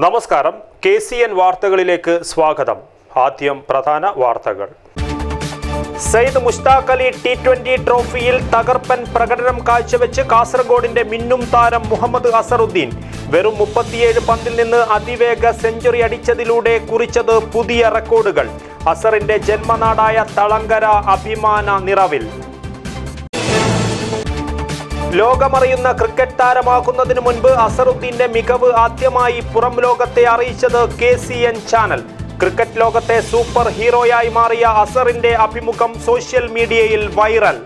നമസ്കാരം. K C N വാർത്തകളിലേക്ക് സ്വാഗതം. ആദ്യം പ്രധാന വാർത്തകൾ. സയ്യിദ് മുഷ്താഖ് അലി ടി ട്വന്റി ട്രോഫിയിൽ തകർപ്പൻ പ്രകടനം കാഴ്ചവെച്ച് കാസർഗോഡിന്റെ മിന്നും താരം മുഹമ്മദ് അസറുദ്ദീൻ വെറും മുപ്പത്തിയേഴ് പന്തിൽ നിന്ന് അതിവേഗ സെഞ്ചുറി അടിച്ചതിലൂടെ കുറിച്ചത് പുതിയ റെക്കോർഡുകൾ. അസറിന്റെ ജന്മനാടായ തളങ്കര അഭിമാന നിറവിൽ. ലോകമറിയുന്ന ക്രിക്കറ്റ് താരമാകുന്നതിന് മുൻപ് അസറുദ്ദീന്റെ മികവ് ആദ്യമായി പുറം ലോകത്തെ അറിയിച്ചത് K C N channel. Cricket ലോകത്തെ സൂപ്പർ ഹീറോയായി മാറിയ അസറിന്റെ അഭിമുഖം സോഷ്യൽ മീഡിയയിൽ വൈറൽ.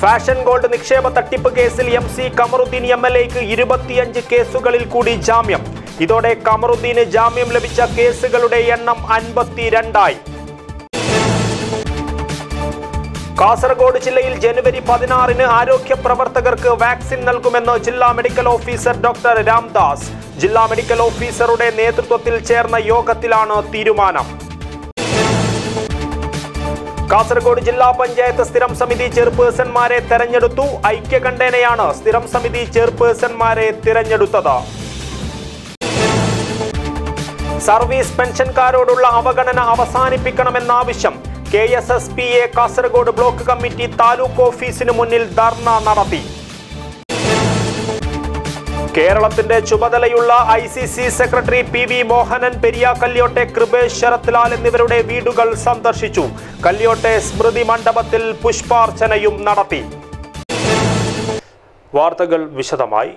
ഫാഷൻ ഗോൾഡ് നിക്ഷേപ തട്ടിപ്പ് കേസിൽ M C Kamaruddin M L എക്ക് ഇരുപത്തിയഞ്ച് കേസുകളിൽ കൂടി ജാമ്യം. ഇതോടെ കമറുദ്ദീന് ജാമ്യം ലഭിച്ച കേസുകളുടെ എണ്ണം അൻപത്തിരണ്ടായി. കാസർഗോഡ് ജില്ലയിൽ ജനുവരി പതിനാറിന് ആരോഗ്യ പ്രവർത്തകർക്ക് വാക്സിൻ നൽകുമെന്ന് ജില്ലാ മെഡിക്കൽ ഓഫീസർ ഡോക്ടർ രാംദാസ്. ജില്ലാ മെഡിക്കൽ ഓഫീസറുടെ നേതൃത്വത്തിൽ ചേർന്ന യോഗത്തിലാണ് തീരുമാനം. കാസർഗോഡ് ജില്ലാ പഞ്ചായത്ത് സ്ഥിരം സമിതി ചെയർപേഴ്സൺമാരെ തെരഞ്ഞെടുത്തു. ഐക്യകണ്ഠേനയാണ് സ്ഥിരം സമിതി ചെയർപേഴ്സൺമാരെ തിരഞ്ഞെടുത്തത്. സർവീസ് പെൻഷൻകാരോടുള്ള അവഗണന അവസാനിപ്പിക്കണമെന്ന ആവശ്യം K S S P A Kasaragod block committee taluk ഓഫീസിന് മുന്നിൽ ധർണ നടത്തി. കേരളത്തിന്റെ ചുമതലയുള്ള I C C secretary P V Mohanan Periya കല്യോട്ടെ Kripesh Sarathlal എന്നിവരുടെ വീടുകൾ സന്ദർശിച്ചു. കല്യോട്ടെ സ്മൃതി മണ്ഡപത്തിൽ പുഷ്പാർച്ചനയും നടത്തി. വാർത്തകൾ വിശദമായി.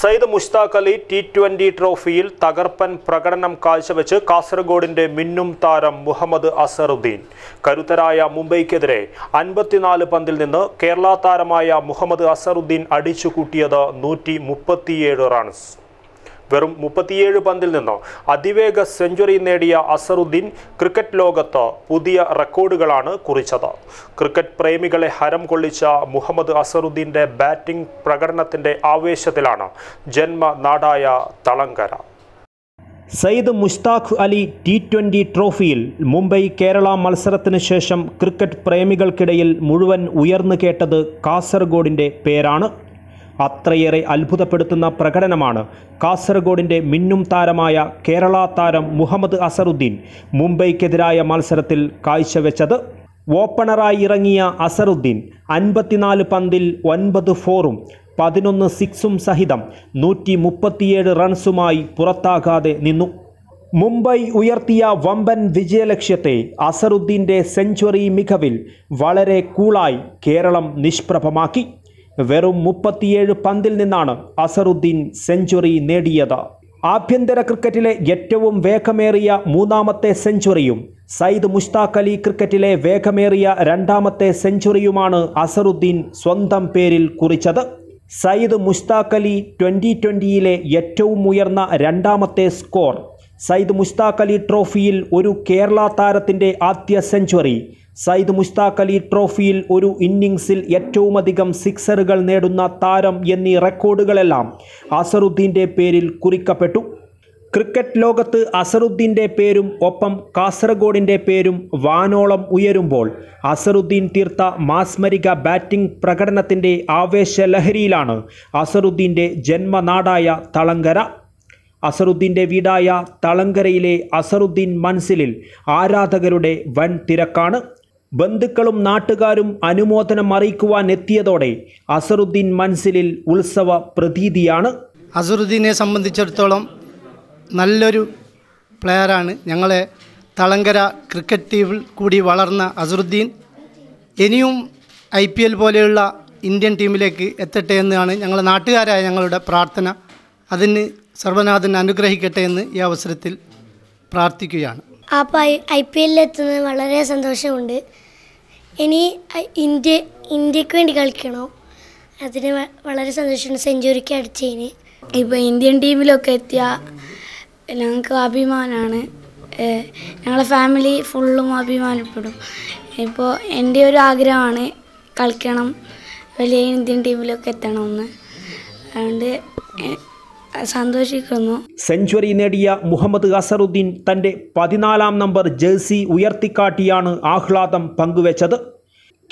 സയ്യിദ് മുഷ്താഖ് അലി ടി ട്വന്റി ട്രോഫിയിൽ തകർപ്പൻ പ്രകടനം കാഴ്ചവെച്ച് കാസർഗോഡിന്റെ മിന്നും താരം മുഹമ്മദ് അസറുദ്ദീൻ. കരുത്തരായ മുംബൈക്കെതിരെ അൻപത്തിനാല് പന്തിൽ നിന്ന് കേരള താരമായ മുഹമ്മദ് അസറുദ്ദീൻ അടിച്ചുകൂട്ടിയത് നൂറ്റി റൺസ് വെറും മുപ്പത്തിയേഴ് പന്തിൽ നിന്നോ അതിവേഗ സെഞ്ചുറി നേടിയ അസറുദ്ദീൻ ക്രിക്കറ്റ് ലോകത്ത് പുതിയ റെക്കോർഡുകളാണ് കുറിച്ചത്. ക്രിക്കറ്റ് പ്രേമികളെ ഹരം കൊള്ളിച്ച മുഹമ്മദ് അസറുദ്ദീന്റെ ബാറ്റിംഗ് പ്രകടനത്തിന്റെ ആവേശത്തിലാണ് ജന്മനാടായ തളങ്കര. സയ്യിദ് മുഷ്താഖ് അലി ടി ട്വന്റി ട്രോഫിയിൽ മുംബൈ കേരള മത്സരത്തിന് ശേഷം ക്രിക്കറ്റ് പ്രേമികൾക്കിടയിൽ മുഴുവൻ ഉയർന്നു കേട്ടത് കാസർഗോഡിന്റെ പേരാണ്. അത്രയേറെ അത്ഭുതപ്പെടുത്തുന്ന പ്രകടനമാണ് കാസർഗോഡിന്റെ മിന്നും താരമായ കേരള താരം മുഹമ്മദ് അസറുദ്ദീൻ മുംബൈക്കെതിരായ മത്സരത്തിൽ കാഴ്ചവെച്ചത് ഓപ്പണറായി ഇറങ്ങിയ അസറുദ്ദീൻ അൻപത്തിനാല് പന്തിൽ ഒൻപത് ഫോറും പതിനൊന്ന് സിക്സും സഹിതം നൂറ്റി മുപ്പത്തിയേഴ് റൺസുമായി പുറത്താകാതെ നിന്നു. മുംബൈ ഉയർത്തിയ വമ്പൻ വിജയലക്ഷ്യത്തെ അസറുദ്ദീന്റെ സെഞ്ചുറി മികവിൽ വളരെ കൂളായി കേരളം നിഷ്പ്രഭമാക്കി. വെറും മുപ്പത്തിയേഴ് പന്തിൽ നിന്നാണ് അസറുദ്ദീൻ സെഞ്ചുറി നേടിയത്. ആഭ്യന്തര ക്രിക്കറ്റിലെ ഏറ്റവും വേഗമേറിയ മൂന്നാമത്തെ സെഞ്ചുറിയും സയ്യിദ് മുഷ്താഖ് അലി ക്രിക്കറ്റിലെ വേഗമേറിയ രണ്ടാമത്തെ സെഞ്ചുറിയുമാണ് അസറുദ്ദീൻ സ്വന്തം പേരിൽ കുറിച്ചത്. സയ്യിദ് മുഷ്താഖ് അലി ട്വന്റി ട്വന്റിയിലെ ഏറ്റവും ഉയർന്ന രണ്ടാമത്തെ സ്കോർ. സയ്യിദ് മുഷ്താഖ് അലി ട്രോഫിയിൽ ഒരു കേരള താരത്തിന്റെ ആദ്യ സെഞ്ചുറി സയ്യിദ് മുഷ്താഖ് അലി ട്രോഫിയിൽ ഒരു ഇന്നിങ്സിൽ ഏറ്റവുമധികം സിക്സറുകൾ നേടുന്ന താരം എന്നീ റെക്കോർഡുകളെല്ലാം അസറുദ്ദീന്റെ പേരിൽ കുറിക്കപ്പെട്ടു. ക്രിക്കറ്റ് ലോകത്ത് അസറുദ്ദീന്റെ പേരും ഒപ്പം കാസർഗോഡിന്റെ പേരും വാനോളം ഉയരുമ്പോൾ അസറുദ്ദീൻ തീർത്ത മാസ്മരിക ബാറ്റിംഗ് പ്രകടനത്തിന്റെ ആവേശലഹരിയിലാണ് അസറുദ്ദീന്റെ ജന്മനാടായ തളങ്കര. അസറുദ്ദീന്റെ വീടായ തളങ്കരയിലെ അസറുദ്ദീൻ മൻസിലിൽ ആരാധകരുടെ വൻ തിരക്കാണ് ബന്ധുക്കളും നാട്ടുകാരും അനുമോദനം അറിയിക്കുവാൻ എത്തിയതോടെ അസറുദ്ദീൻ മൻസിലിൽ ഉത്സവ പ്രതീതിയാണ്. അസറുദ്ദീനെ സംബന്ധിച്ചിടത്തോളം നല്ലൊരു പ്ലെയറാണ്. ഞങ്ങളെ തളങ്കര ക്രിക്കറ്റ് ടീമിൽ കൂടി വളർന്ന അസറുദ്ദീൻ. ഇനിയും ഐ പി എൽ പോലെയുള്ള ഇന്ത്യൻ ടീമിലേക്ക് എത്തട്ടെ എന്നാണ് ഞങ്ങളെ നാട്ടുകാരായ ഞങ്ങളുടെ പ്രാർത്ഥന. അതിന് സർവനാഥൻ അനുഗ്രഹിക്കട്ടെ എന്ന് ഈ അവസരത്തിൽ പ്രാർത്ഥിക്കുകയാണ്. അപ്പോൾ ഐ ഐ പി എല്ലിൽ എത്തുന്നത് വളരെ സന്തോഷമുണ്ട്. ഇനി ഇന്ത്യ ഇന്ത്യയ്ക്ക് വേണ്ടി കളിക്കണോ? അതിന് വളരെ സന്തോഷമുണ്ട്. സെഞ്ചുറിക്ക് അടിച്ചതിന്. ഇപ്പോൾ ഇന്ത്യൻ ടീമിലൊക്കെ എത്തിയ ഞങ്ങൾക്ക് അഭിമാനമാണ് ഞങ്ങളെ ഫാമിലി ഫുള്ളും അഭിമാനപ്പെടും. ഇപ്പോൾ എന്റെ ഒരു ആഗ്രഹമാണ് കളിക്കണം. വലിയ ഇന്ത്യൻ ടീമിലൊക്കെ എത്തണമെന്ന്. അതുകൊണ്ട് സന്തോഷിക്കുന്നു. സെഞ്ചുറി നേടിയ മുഹമ്മദ് അസറുദ്ദീൻ തന്റെ പതിനാലാം നമ്പർ ജേഴ്സി ഉയർത്തിക്കാട്ടിയാണ് ആഹ്ലാദം പങ്കുവച്ചത്.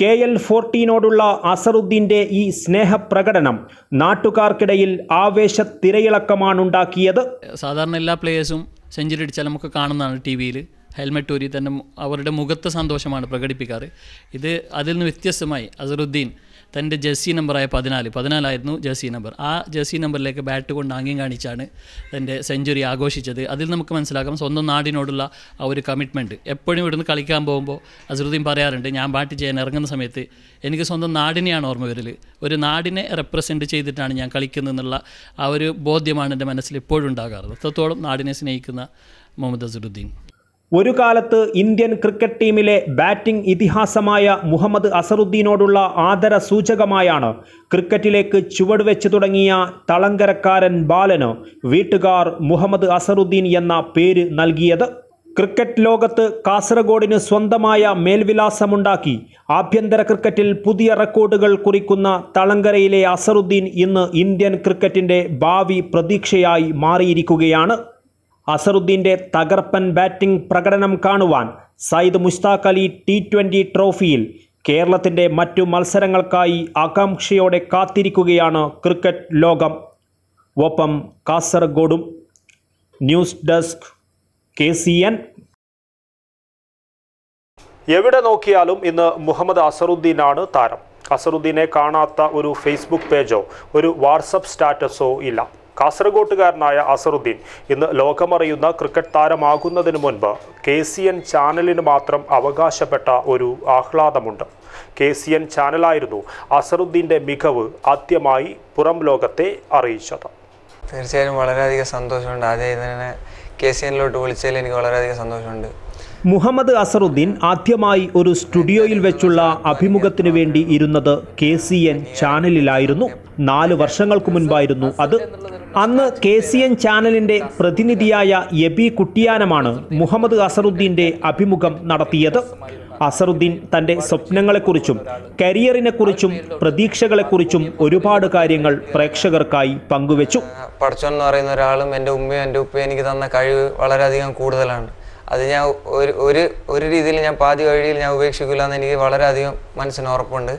കെ എൽ ഫോർട്ടീനോടുള്ള അസറുദ്ദീന്റെ ഈ സ്നേഹപ്രകടനം നാട്ടുകാർക്കിടയിൽ ആവേശ തിരയിളക്കമാണുണ്ടാക്കിയത് സാധാരണ എല്ലാ പ്ലേയേഴ്സും സെഞ്ചുറി അടിച്ചാൽ നമുക്ക് കാണുന്നതാണ് ടി വിയിൽ ഹെൽമെറ്റ് ഊരി തന്നെ അവരുടെ മുഖത്തെ സന്തോഷമാണ് പ്രകടിപ്പിക്കാറ്. ഇത് അതിൽ നിന്ന് വ്യത്യസ്തമായി അസറുദ്ദീൻ തന്റെ ജേഴ്സി നമ്പറായ പതിനാല്. പതിനാലായിരുന്നു ജേഴ്സി നമ്പർ ആ ജേഴ്സി നമ്പറിലേക്ക് ബാറ്റ് കൊണ്ട് ആംഗ്യം കാണിച്ചാണ് തന്റെ സെഞ്ചുറി ആഘോഷിച്ചത്. അതിൽ നമുക്ക് മനസ്സിലാക്കാം സ്വന്തം നാടിനോടുള്ള ആ ഒരു കമ്മിറ്റ്മെന്റ് എപ്പോഴും ഇവിടുന്ന് കളിക്കാൻ പോകുമ്പോൾ അസറുദ്ദീൻ പറയാറുണ്ട് ഞാൻ ബാറ്റ് ചെയ്യാൻ ഇറങ്ങുന്ന സമയത്ത് എനിക്ക് സ്വന്തം നാടിനെയാണ് ഓർമ്മ വരൽ. ഒരു നാടിനെ റെപ്രസെന്റ് ചെയ്തിട്ടാണ് ഞാൻ കളിക്കുന്നത് എന്നുള്ള ആ ഒരു ബോധ്യമാണ് എന്റെ മനസ്സിൽ എപ്പോഴും ഉണ്ടാകാറ് അത്രത്തോളം നാടിനെ സ്നേഹിക്കുന്ന മുഹമ്മദ് അസറുദ്ദീൻ. ഒരു കാലത്ത് ഇന്ത്യൻ ക്രിക്കറ്റ് ടീമിലെ ബാറ്റിംഗ് ഇതിഹാസമായ മുഹമ്മദ് അസറുദ്ദീനോടുള്ള ആദര സൂചകമായാണ് ക്രിക്കറ്റിലേക്ക് ചുവടുവെച്ച് തുടങ്ങിയ തളങ്കരക്കാരൻ ബാലന് വീട്ടുകാർ മുഹമ്മദ് അസറുദ്ദീൻ എന്ന പേര് നൽകിയത്. ക്രിക്കറ്റ് ലോകത്ത് കാസർഗോഡിന് സ്വന്തമായ മേൽവിലാസമുണ്ടാക്കി. ആഭ്യന്തര ക്രിക്കറ്റിൽ പുതിയ റെക്കോർഡുകൾ കുറിക്കുന്ന തളങ്കരയിലെ അസറുദ്ദീൻ ഇന്ന് ഇന്ത്യൻ ക്രിക്കറ്റിന്റെ ഭാവി പ്രതീക്ഷയായി മാറിയിരിക്കുകയാണ്. അസറുദ്ദീന്റെ തകർപ്പൻ ബാറ്റിംഗ് പ്രകടനം കാണുവാൻ സയ്യിദ് മുസ്താഖ് അലി ടി ട്വന്റി ട്രോഫിയിൽ കേരളത്തിന്റെ മറ്റു മത്സരങ്ങൾക്കായി ആകാംക്ഷയോടെ കാത്തിരിക്കുകയാണ് ക്രിക്കറ്റ് ലോകം. ഒപ്പം കാസർഗോഡും. News desk K C N. എവിടെ നോക്കിയാലും ഇന്ന് മുഹമ്മദ് അസറുദ്ദീനാണ് താരം. അസറുദ്ദീനെ കാണാത്ത ഒരു ഫേസ്ബുക്ക് പേജോ ഒരു വാട്സപ്പ് സ്റ്റാറ്റസോ ഇല്ല. കാസർഗോട്ടുകാരനായ അസറുദ്ദീൻ ഇന്ന് ലോകമറിയുന്ന ക്രിക്കറ്റ് താരമാകുന്നതിന് മുൻപ് കെ സി എൻ ചാനലിന് മാത്രം അവകാശപ്പെട്ട ഒരു ആഹ്ലാദമുണ്ട്. കെ സി എൻ ചാനലായിരുന്നു അസറുദ്ദീന്റെ മികവ് ആദ്യമായി പുറം ലോകത്തെ അറിയിച്ചത്. തീർച്ചയായും വളരെയധികം സന്തോഷമുണ്ട്. ആദ്യം തന്നെ കെ സി എന്നിലോട്ട് വിളിച്ചതിൽ എനിക്ക് വളരെയധികം സന്തോഷമുണ്ട്. മുഹമ്മദ് അസറുദ്ദീൻ ആദ്യമായി ഒരു സ്റ്റുഡിയോയിൽ വെച്ചുള്ള അഭിമുഖത്തിനു വേണ്ടി ഇരുന്നത് കെ സി എൻ ചാനലിലായിരുന്നു. നാല് വർഷങ്ങൾക്ക് മുൻപായിരുന്നു അത്. അന്ന് കെ സി എൻ ചാനലിന്റെ പ്രതിനിധിയായ എബി കുട്ടിയാനമാണ് മുഹമ്മദ് അസറുദ്ദീന്റെ അഭിമുഖം നടത്തിയത്. അസറുദ്ദീൻ തന്റെ സ്വപ്നങ്ങളെക്കുറിച്ചും കരിയറിനെക്കുറിച്ചും പ്രതീക്ഷകളെക്കുറിച്ചും ഒരുപാട് കാര്യങ്ങൾ പ്രേക്ഷകർക്കായി പങ്കുവച്ചു. പഠിച്ചു എന്ന് പറയുന്ന ഒരാളും എന്റെ ഉമ്മയും എന്റെ ഉപ്പയും എനിക്ക് തന്ന കഴിവ് വളരെയധികം കൂടുതലാണ്. അത് ഞാൻ ഒരു ഒരു ഒരു രീതിയിൽ ഞാൻ പാതി വഴിയിൽ ഞാൻ ഉപേക്ഷിക്കില്ല എന്ന് എനിക്ക് വളരെയധികം മനസ്സിന് ഉറപ്പുണ്ട്.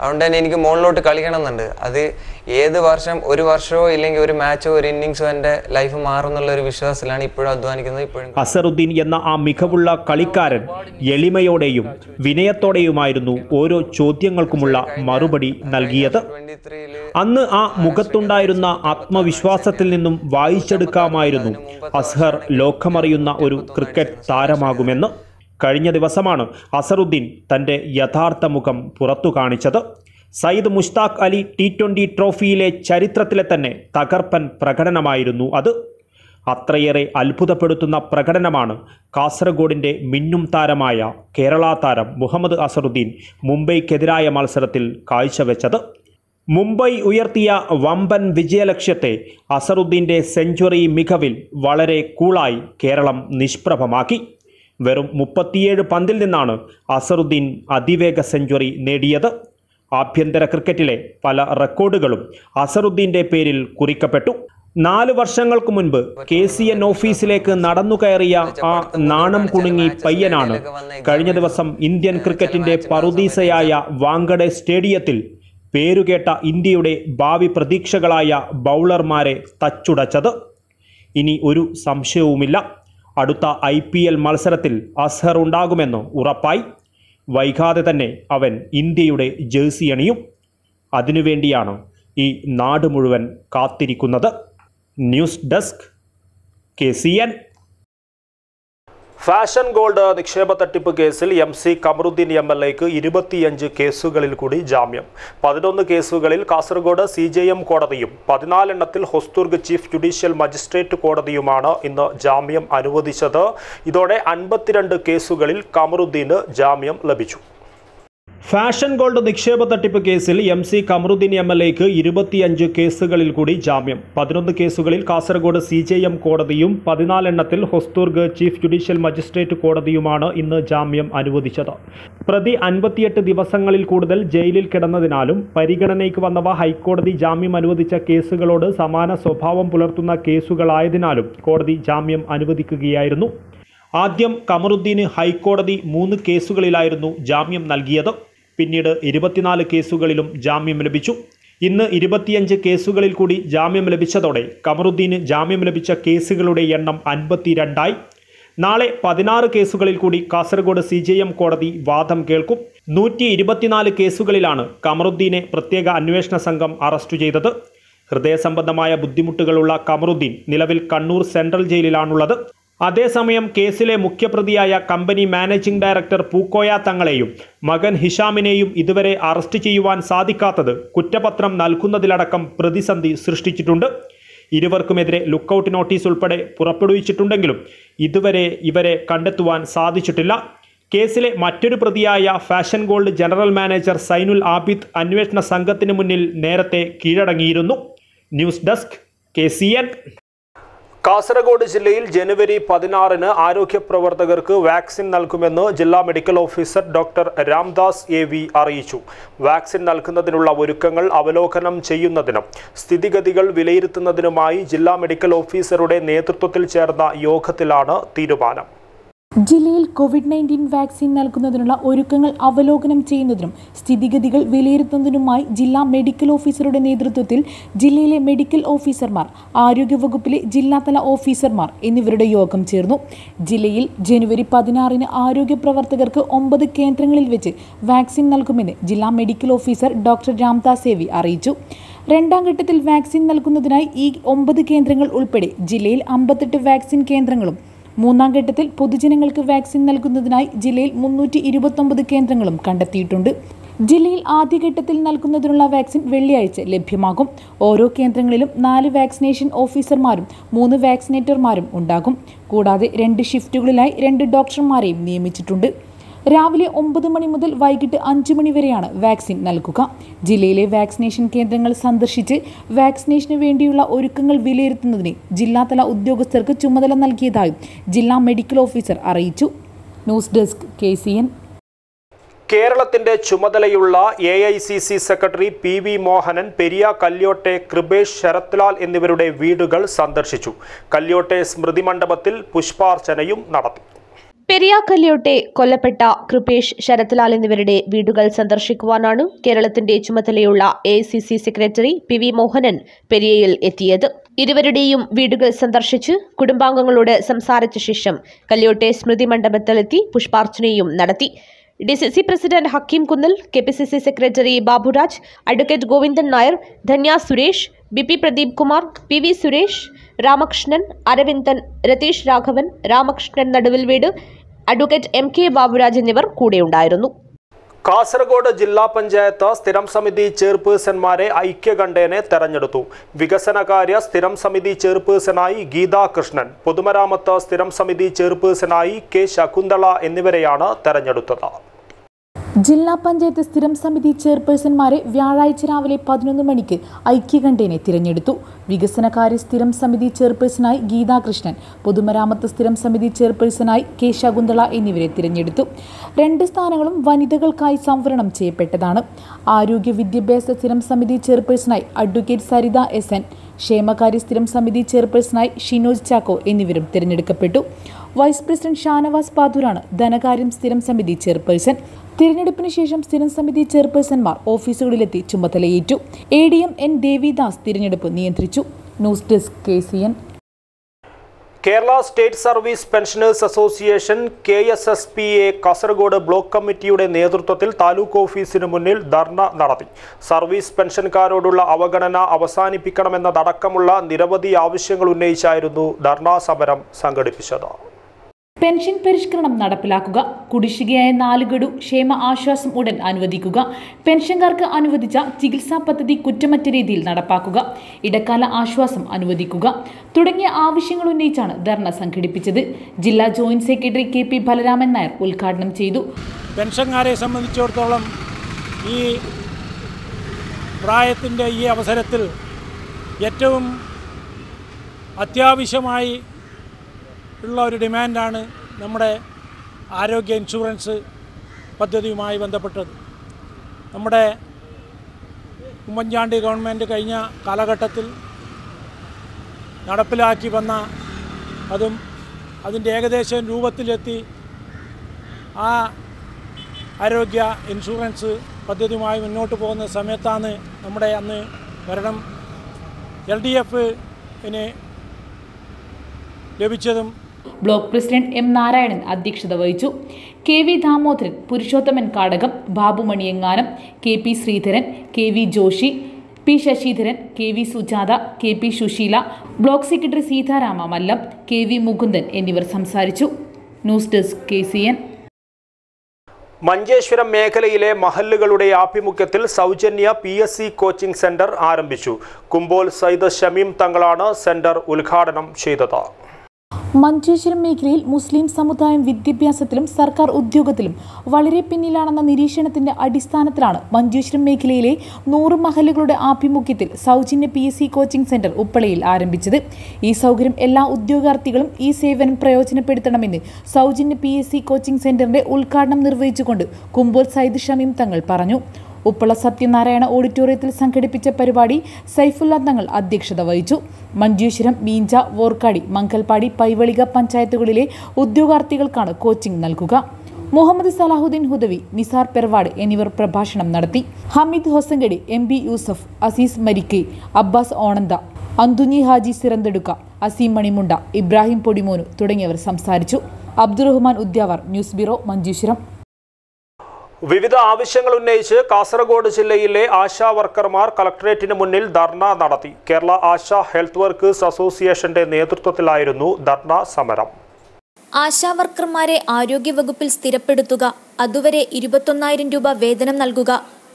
അതുകൊണ്ട് തന്നെ എനിക്ക് മുകളിലോട്ട് കളിക്കണം എന്നുണ്ട് അത് ഏത് വർഷം ഒരു വർഷമോ ഇല്ലെങ്കിൽ ഒരു മാച്ചോ ഒരു ഇന്നിങ്സോ എന്റെ ലൈഫ് മാറും എന്നുള്ള ഒരു വിശ്വാസത്തിലാണ് ഇപ്പോഴും അധ്വാനിക്കുന്നത് ഇപ്പോഴും. അസറുദ്ദീൻ എന്ന ആ മികവുള്ള കളിക്കാരൻ എളിമയോടെയും വിനയത്തോടെയുമായിരുന്നു ഓരോ ചോദ്യങ്ങൾക്കുമുള്ള മറുപടി നൽകിയത്. അന്ന് ആ മുഖത്തുണ്ടായിരുന്ന ആത്മവിശ്വാസത്തിൽ നിന്നും വായിച്ചെടുക്കാമായിരുന്നു. അസ്ഹർ ലോകമറിയുന്ന ഒരു ക്രിക്കറ്റ് താരമാകുമെന്ന് കഴിഞ്ഞ ദിവസമാണ് അസറുദ്ദീൻ തന്റെ യഥാർത്ഥ മുഖം പുറത്തു കാണിച്ചത്. സയ്യിദ് മുഷ്താഖ് അലി ടി ട്വന്റി ട്രോഫിയിലെ ചരിത്രത്തിലെ തന്നെ തകർപ്പൻ പ്രകടനമായിരുന്നു അത്. അത്രയേറെ അത്ഭുതപ്പെടുത്തുന്ന പ്രകടനമാണ് കാസർഗോഡിന്റെ മിന്നും താരമായ കേരള താരം മുഹമ്മദ് അസറുദ്ദീൻ മുംബൈക്കെതിരായ മത്സരത്തിൽ കാഴ്ചവെച്ചത്. മുംബൈ ഉയർത്തിയ വമ്പൻ വിജയലക്ഷ്യത്തെ അസറുദ്ദീന്റെ സെഞ്ചുറി മികവിൽ വളരെ കൂളായി കേരളം നിഷ്പ്രഭമാക്കി. വെറും മുപ്പത്തിയേഴ് പന്തിൽ നിന്നാണ് അസറുദ്ദീൻ അതിവേഗ സെഞ്ചുറി നേടിയത്. ആഭ്യന്തര ക്രിക്കറ്റിലെ പല റെക്കോർഡുകളും അസറുദ്ദീന്റെ പേരിൽ കുറിക്കപ്പെട്ടു. നാല് വർഷങ്ങൾക്ക് മുൻപ് കെ സി എൻ ഓഫീസിലേക്ക് നടന്നു കയറിയ ആ നാണം കുണുങ്ങി പയ്യനാണ് കഴിഞ്ഞ ദിവസം ഇന്ത്യൻ ക്രിക്കറ്റിന്റെ പറുദീസയായ വാങ്കഡെ സ്റ്റേഡിയത്തിൽ പേരുകേട്ട ഇന്ത്യയുടെ ഭാവി പ്രതീക്ഷകളായ ബൗളർമാരെ തച്ചുടച്ചത്. ഇനി ഒരു സംശയവുമില്ല. അടുത്ത ഐ പി എൽ മത്സരത്തിൽ അസ്ഹർ ഉണ്ടാകുമെന്ന് ഉറപ്പായി. വൈകാതെ തന്നെ അവൻ ഇന്ത്യയുടെ ജേഴ്സി അണിയും. അതിനുവേണ്ടിയാണ് ഈ നാട് മുഴുവൻ കാത്തിരിക്കുന്നത്. News desk K C N. Fashion gold നിക്ഷേപ തട്ടിപ്പ് കേസിൽ M C Kamaruddin M L എക്ക് ഇരുപത്തിയഞ്ച് കേസുകളിൽ കൂടി ജാമ്യം. പതിനൊന്ന് കേസുകളിൽ കാസർഗോഡ് സി ജെ എം കോടതിയും പതിനാലെണ്ണത്തിൽ ഹൊസ്ദുർഗ് ചീഫ് ജുഡീഷ്യൽ മജിസ്ട്രേറ്റ് കോടതിയുമാണ് ഇന്ന് ജാമ്യം അനുവദിച്ചത്. ഇതോടെ അൻപത്തിരണ്ട് കേസുകളിൽ കമറുദ്ദീന് ജാമ്യം ലഭിച്ചു. ഫാഷൻ ഗോൾഡ് നിക്ഷേപ തട്ടിപ്പ് കേസിൽ M C Kamaruddin M L എക്ക് ഇരുപത്തിയഞ്ച് കേസുകളിൽ കൂടി ജാമ്യം. പതിനൊന്ന് കേസുകളിൽ കാസർഗോഡ് സി ജെ എം കോടതിയും പതിനാലെണ്ണത്തിൽ ഹൊസ്ദുർഗ് ചീഫ് ജുഡീഷ്യൽ മജിസ്ട്രേറ്റ് കോടതിയുമാണ് ഇന്ന് ജാമ്യം അനുവദിച്ചത്. പ്രതി അൻപത്തിയെട്ട് ദിവസങ്ങളിൽ കൂടുതൽ ജയിലിൽ കിടന്നതിനാലും പരിഗണനയ്ക്ക് വന്നവ ഹൈക്കോടതി ജാമ്യം അനുവദിച്ച കേസുകളോട് സമാന സ്വഭാവം പുലർത്തുന്ന കേസുകളായതിനാലും കോടതി ജാമ്യം അനുവദിക്കുകയായിരുന്നു. ആദ്യം കമറുദ്ദീന് ഹൈക്കോടതി മൂന്ന് കേസുകളിലായിരുന്നു ജാമ്യം നൽകിയത്. പിന്നീട് ഇരുപത്തിനാല് കേസുകളിലും ജാമ്യം ലഭിച്ചു. ഇന്ന് ഇരുപത്തിയഞ്ച് കേസുകളിൽ കൂടി ജാമ്യം ലഭിച്ചതോടെ കമറുദ്ദീന് ജാമ്യം ലഭിച്ച കേസുകളുടെ എണ്ണം അൻപത്തിരണ്ടായി. നാളെ പതിനാറ് കേസുകളിൽ കൂടി കാസർഗോഡ് സി ജെ എം കോടതി വാദം കേൾക്കും. നൂറ്റി ഇരുപത്തിനാല് കേസുകളിലാണ് കമറുദ്ദീനെ പ്രത്യേക അന്വേഷണ സംഘം അറസ്റ്റ് ചെയ്തത്. ഹൃദയസംബന്ധമായ ബുദ്ധിമുട്ടുകളുള്ള കമറുദ്ദീൻ നിലവിൽ കണ്ണൂർ സെൻട്രൽ ജയിലിലാണുള്ളത്. അതേസമയം കേസിലെ മുഖ്യപ്രതിയായ കമ്പനി മാനേജിംഗ് ഡയറക്ടർ പൂക്കോയ തങ്ങളെയും മകൻ ഹിഷാമിനെയും ഇതുവരെ അറസ്റ്റ് ചെയ്യുവാൻ സാധിക്കാത്തത് കുറ്റപത്രം നൽകുന്നതിലടക്കം പ്രതിസന്ധി സൃഷ്ടിച്ചിട്ടുണ്ട്. ഇരുവർക്കുമെതിരെ ലുക്കൌട്ട് നോട്ടീസ് ഉൾപ്പെടെ പുറപ്പെടുവിച്ചിട്ടുണ്ടെങ്കിലും ഇതുവരെ ഇവരെ കണ്ടെത്തുവാൻ സാധിച്ചിട്ടില്ല. കേസിലെ മറ്റൊരു പ്രതിയായ fashion gold general manager Zainul Abid അന്വേഷണ സംഘത്തിന് മുന്നിൽ നേരത്തെ കീഴടങ്ങിയിരുന്നു. ന്യൂസ് ഡെസ്ക് കെ കാസർഗോഡ് ജില്ലയിൽ ജനുവരി പതിനാറിന് ആരോഗ്യ പ്രവർത്തകർക്ക് വാക്സിൻ നൽകുമെന്ന് ജില്ലാ medical officer doctor Ramdas A V അറിയിച്ചു. വാക്സിൻ നൽകുന്നതിനുള്ള ഒരുക്കങ്ങൾ അവലോകനം ചെയ്യുന്നതിനും സ്ഥിതിഗതികൾ വിലയിരുത്തുന്നതിനുമായി ജില്ലാ മെഡിക്കൽ ഓഫീസറുടെ നേതൃത്വത്തിൽ ചേർന്ന യോഗത്തിലാണ് തീരുമാനം. ജില്ലയിൽ കോവിഡ് നയന്റീൻ വാക്സിൻ നൽകുന്നതിനുള്ള ഒരുക്കങ്ങൾ അവലോകനം ചെയ്യുന്നതിനും സ്ഥിതിഗതികൾ വിലയിരുത്തുന്നതിനുമായി ജില്ലാ മെഡിക്കൽ ഓഫീസറുടെ നേതൃത്വത്തിൽ ജില്ലയിലെ മെഡിക്കൽ ഓഫീസർമാർ ആരോഗ്യവകുപ്പിലെ ജില്ലാതല ഓഫീസർമാർ എന്നിവരുടെ യോഗം ചേർന്നു. ജില്ലയിൽ ജനുവരി പതിനാറിന് ആരോഗ്യ പ്രവർത്തകർക്ക് ഒമ്പത് കേന്ദ്രങ്ങളിൽ വെച്ച് വാക്സിൻ നൽകുമെന്ന് ജില്ലാ മെഡിക്കൽ ഓഫീസർ ഡോക്ടർ രാംദാസ് സേവി അറിയിച്ചു. രണ്ടാം ഘട്ടത്തിൽ വാക്സിൻ നൽകുന്നതിനായി ഈ ഒമ്പത് കേന്ദ്രങ്ങൾ ഉൾപ്പെടെ ജില്ലയിൽ അമ്പത്തെട്ട് വാക്സിൻ കേന്ദ്രങ്ങളും മൂന്നാം ഘട്ടത്തിൽ പൊതുജനങ്ങൾക്ക് വാക്സിൻ നൽകുന്നതിനായി ജില്ലയിൽ മുന്നൂറ്റി ഇരുപത്തൊമ്പത് കേന്ദ്രങ്ങളും കണ്ടെത്തിയിട്ടുണ്ട്. ജില്ലയിൽ ആദ്യഘട്ടത്തിൽ നൽകുന്നതിനുള്ള വാക്സിൻ വെള്ളിയാഴ്ച ലഭ്യമാകും. ഓരോ കേന്ദ്രങ്ങളിലും നാല് വാക്സിനേഷൻ ഓഫീസർമാരും മൂന്ന് വാക്സിനേറ്റർമാരും ഉണ്ടാകും. കൂടാതെ രണ്ട് ഷിഫ്റ്റുകളിലായി രണ്ട് ഡോക്ടർമാരെയും നിയമിച്ചിട്ടുണ്ട്. രാവിലെ ഒമ്പത് മണി മുതൽ വൈകിട്ട് അഞ്ച് മണി വരെയാണ് വാക്സിൻ നൽകുക. ജില്ലയിലെ വാക്സിനേഷൻ കേന്ദ്രങ്ങൾ സന്ദർശിച്ച് വാക്സിനേഷന് വേണ്ടിയുള്ള ഒരുക്കങ്ങൾ വിലയിരുത്തുന്നതിന് ജില്ലാതല ഉദ്യോഗസ്ഥർക്ക് ചുമതല നൽകിയതായും ജില്ലാ മെഡിക്കൽ ഓഫീസർ അറിയിച്ചു. News desk K C N. കേരളത്തിന്റെ ചുമതലയുള്ള A I C C secretary P V Mohanan Periya കല്യോട്ടെ Kripesh Sarathlal എന്നിവരുടെ വീടുകൾ സന്ദർശിച്ചു. കല്യോട്ടെ സ്മൃതി മണ്ഡപത്തിൽ പുഷ്പാർച്ചനയും നടത്തി. പെരിയാക്കല്യോട്ടെ കൊല്ലപ്പെട്ട കൃപേഷ് ശരത്ലാൽ എന്നിവരുടെ വീടുകൾ സന്ദർശിക്കുവാനാണ് കേരളത്തിന്റെ ചുമതലയുള്ള A C C secretary P V Mohanan പെരിയയിൽ എത്തിയത്. ഇരുവരുടെയും വീടുകൾ സന്ദർശിച്ച് കുടുംബാംഗങ്ങളോട് സംസാരിച്ച ശേഷം കല്യോട്ടെ സ്മൃതി മണ്ഡപത്തിലെത്തി പുഷ്പാർച്ചനയും നടത്തി. D C C president Hakeem Kunnal K P C C secretary Baburaj advocate Govindan Nair Dhanya Suresh B P Pradeep Kumar P V Suresh Ramakrishnan Aravindan Ratheesh Raghavan Ramakrishnan നടുവിൽ വീട് അഡ്വക്കേറ്റ് എം കെ ബാബുരാജ് എന്നിവർ കൂടെയുണ്ടായിരുന്നു. കാസർഗോഡ് ജില്ലാ പഞ്ചായത്ത് സ്ഥിരം സമിതി ചെയർപേഴ്സൺമാരെ ഐക്യകണ്ഠേനെ തെരഞ്ഞെടുത്തു. വികസനകാര്യ സ്ഥിരം സമിതി ചെയർപേഴ്സണായി ഗീതാ കൃഷ്ണൻ പൊതുമരാമത്ത് സ്ഥിരം സമിതി ചെയർപേഴ്സണായി കെ ശകുന്തള എന്നിവരെയാണ് തെരഞ്ഞെടുത്തത്. ജില്ലാ പഞ്ചായത്ത് സ്ഥിരം സമിതി ചെയർപേഴ്സൺമാരെ വ്യാഴാഴ്ച രാവിലെ പതിനൊന്ന് മണിക്ക് ഐക്യകണ്ഠേനെ തിരഞ്ഞെടുത്തു. വികസനകാര്യ സ്ഥിരം സമിതി ചെയർപേഴ്സണായി ഗീതാകൃഷ്ണൻ പൊതുമരാമത്ത് സ്ഥിരം സമിതി ചെയർപേഴ്സണായി കെ ശകുന്തള എന്നിവരെ തിരഞ്ഞെടുത്തു. രണ്ട് സ്ഥാനങ്ങളും വനിതകൾക്കായി സംവരണം ചെയ്യപ്പെട്ടതാണ്. ആരോഗ്യ വിദ്യാഭ്യാസ സ്ഥിരം സമിതി ചെയർപേഴ്സണായി അഡ്വക്കേറ്റ് സരിത എസ് എൻ ക്ഷേമകാര്യ സ്ഥിരം സമിതി ചെയർപേഴ്സണായി ഷിനോജ് ചാക്കോ എന്നിവരും തിരഞ്ഞെടുക്കപ്പെട്ടു. വൈസ് പ്രസിഡന്റ് ഷാനവാസ് പാതൂരാണ് ധനകാര്യം സ്ഥിരം സമിതി ചെയർപേഴ്സൺ. തിരഞ്ഞെടുപ്പിന് ശേഷം സ്ഥിരം സമിതി ചെയർപേഴ്സൺമാർ ഓഫീസുകളിലെത്തി ചുമതലയേറ്റു. A D M N Devidas തിരഞ്ഞെടുപ്പ് നിയന്ത്രിച്ചു. News desk K C N. Kerala state service pensioners association K S S P A Kasaragod block കമ്മിറ്റിയുടെ നേതൃത്വത്തിൽ താലൂക്ക് ഓഫീസിന് മുന്നിൽ ധർണ നടത്തി. സർവീസ് പെൻഷൻകാരോടുള്ള അവഗണന അവസാനിപ്പിക്കണമെന്നതടക്കമുള്ള നിരവധി ആവശ്യങ്ങൾ ഉന്നയിച്ചായിരുന്നു ധർണാ സമരം സംഘടിപ്പിച്ചത്. പെൻഷൻ പരിഷ്കരണം നടപ്പിലാക്കുക കുടിശ്ശികയായ നാല് ഗഡു ക്ഷേമ ആശ്വാസം ഉടൻ അനുവദിക്കുക പെൻഷൻകാർക്ക് അനുവദിച്ച ചികിത്സാ പദ്ധതി കുറ്റമറ്റ രീതിയിൽ നടപ്പാക്കുക ഇടക്കാല ആശ്വാസം അനുവദിക്കുക തുടങ്ങിയ ആവശ്യങ്ങൾ ഉന്നയിച്ചാണ് ധർണ സംഘടിപ്പിച്ചത്. ജില്ലാ joint secretary K P Balaraman Nair ഉദ്ഘാടനം ചെയ്തു. പെൻഷൻകാരെ സംബന്ധിച്ചിടത്തോളം ഈ പ്രായത്തിന്റെ ഈ അവസരത്തിൽ ഏറ്റവും അത്യാവശ്യമായി ഉള്ള ഒരു ഡിമാൻഡാണ് നമ്മുടെ ആരോഗ്യ ഇൻഷുറൻസ് പദ്ധതിയുമായി ബന്ധപ്പെട്ടത്. നമ്മുടെ ഉമ്മൻചാണ്ടി ഗവൺമെന്റ് കഴിഞ്ഞ കാലഘട്ടത്തിൽ നടപ്പിലാക്കി വന്ന അതും അതിന്റെ ഏകദേശം രൂപത്തിലെത്തി ആ ആരോഗ്യ ഇൻഷുറൻസ് പദ്ധതിയുമായി മുന്നോട്ട് പോകുന്ന സമയത്താണ് നമ്മുടെ അന്ന് ഭരണം. എൽ ഡി എഫിന് ലഭിച്ചതും ബ്ലോക്ക് പ്രസിഡന്റ് എം നാരായണൻ അധ്യക്ഷത വഹിച്ചു. K V Damodaran Purushothaman Kadakam Babumani എങ്ങാനം K P Sreedharan K V Joshi P Sasidharan K V Sujatha K P Susheela block secretary Seetharama Mallam K V Mukundan എന്നിവർ സംസാരിച്ചു. News desk K C N. Manjeshwaram മേഖലയിലെ മഹല്ലുകളുടെ ആഭിമുഖ്യത്തിൽ സൗജന്യ P S C coaching centre ആരംഭിച്ചു. കുമ്പോൽ സയ്യിദ് ഷമീം തങ്ങളാണ് centre ഉദ്ഘാടനം ചെയ്തത്. മഞ്ചേശ്വരം മേഖലയിൽ മുസ്ലിം സമുദായം വിദ്യാഭ്യാസത്തിലും സർക്കാർ ഉദ്യോഗത്തിലും വളരെ പിന്നിലാണെന്ന നിരീക്ഷണത്തിന്റെ അടിസ്ഥാനത്തിലാണ് മഞ്ചേശ്വരം മേഖലയിലെ നൂറ് മഹലുകളുടെ ആഭിമുഖ്യത്തിൽ സൗജന്യ P S C coaching centre ഉപ്പളയിൽ ആരംഭിച്ചത്. ഈ സൗകര്യം എല്ലാ ഉദ്യോഗാർത്ഥികളും ഈ സേവനം പ്രയോജനപ്പെടുത്തണമെന്ന് സൗജന്യ പി എസ് സി കോച്ചിംഗ് സെന്ററിന്റെ ഉദ്ഘാടനം നിർവഹിച്ചുകൊണ്ട് കുമ്പോൾ സൈദ് ഷമീം തങ്ങൾ പറഞ്ഞു. ഉപ്പള സത്യനാരായണ ഓഡിറ്റോറിയത്തിൽ സംഘടിപ്പിച്ച പരിപാടി സൈഫുല്ല തങ്ങൾ അധ്യക്ഷത വഹിച്ചു. മഞ്ചേശ്വരം മീഞ്ച വോർക്കാടി മംഗൽപാടി പൈവളിക പഞ്ചായത്തുകളിലെ ഉദ്യോഗാർത്ഥികൾക്കാണ് കോച്ചിംഗ് നൽകുക. മുഹമ്മദ് സലാഹുദ്ദീൻ ഹുദവി നിസാർ പെർവാഡ് എന്നിവർ പ്രഭാഷണം നടത്തി. ഹമീദ് ഹൊസങ്കടി എം ബി യൂസഫ് അസീസ് മരിക്കെ അബ്ബാസ് ഓണന്ത അന്തുഞ്ഞി ഹാജി സിറന്തെടുക്ക അസീം മണിമുണ്ട ഇബ്രാഹിം പൊടിമോനു തുടങ്ങിയവർ സംസാരിച്ചു. Abdurahman Udyavar news bureau Manjeshwaram. വിവിധ ആവശ്യങ്ങൾ ഉന്നയിച്ച് കാസർഗോഡ് ജില്ലയിലെ ആശാ വർക്കർമാർ കളക്ടറേറ്റിന് മുന്നിൽ ധർണ നടത്തി. കേരള ആശാ ഹെൽത്ത് വർക്കേഴ്സ് അസോസിയേഷന്റെ നേതൃത്വത്തിലായിരുന്നു ധർണ സമരം. ആശാ വർക്കർമാരെ ആരോഗ്യവകുപ്പിൽ സ്ഥിരപ്പെടുത്തുക അതുവരെ ഇരുപത്തൊന്നായിരം രൂപ വേതനം നൽകുക